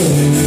Amen.